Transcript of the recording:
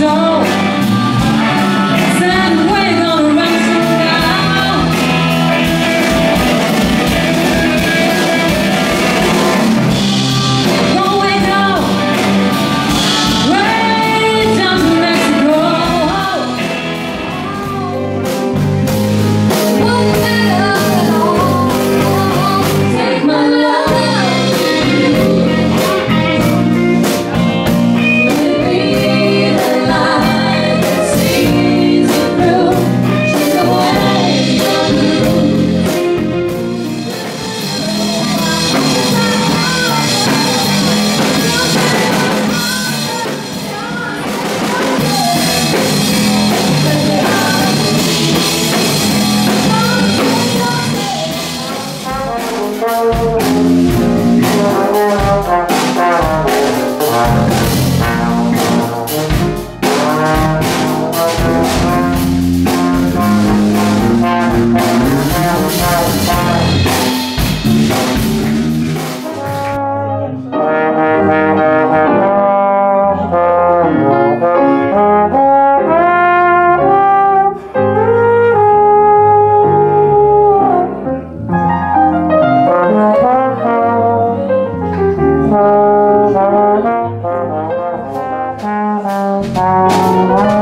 so Música